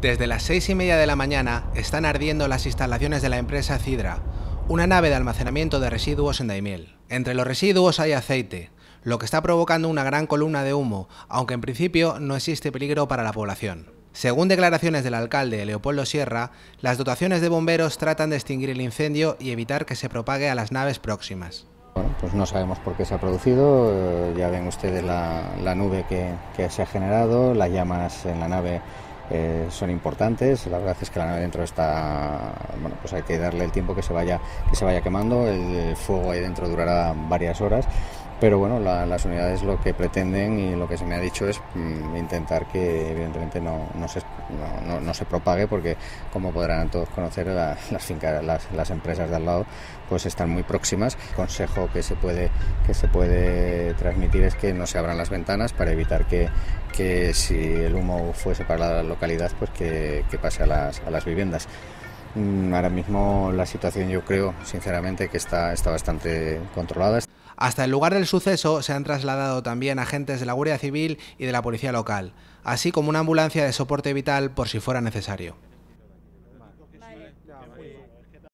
Desde las seis y media de la mañana están ardiendo las instalaciones de la empresa Cidra, una nave de almacenamiento de residuos en Daimiel. Entre los residuos hay aceite, lo que está provocando una gran columna de humo, aunque en principio no existe peligro para la población. Según declaraciones del alcalde Leopoldo Sierra, las dotaciones de bomberos tratan de extinguir el incendio y evitar que se propague a las naves próximas. Bueno, pues no sabemos por qué se ha producido, eh, ya ven ustedes la, nube que, que se ha generado, las llamas en la nave eh, son importantes. La verdad es que la nave dentro está, bueno, pues hay que darle el tiempo que se vaya, que se vaya quemando. El, fuego ahí dentro durará varias horas. Pero bueno, las unidades lo que pretenden y lo que se me ha dicho es mm, intentar que evidentemente no, no, se, no, no, se propague porque como podrán todos conocer las, fincas, las, las, empresas de al lado pues están muy próximas. El consejo que se puede, que se puede transmitir es que no se abran las ventanas para evitar que, que si el humo fuese para la localidad pues que, que pase a las, a las viviendas. Mm, ahora mismo la situación yo creo sinceramente que está, está bastante controlada. Hasta el lugar del suceso se han trasladado también agentes de la Guardia Civil y de la Policía Local, así como una ambulancia de soporte vital por si fuera necesario.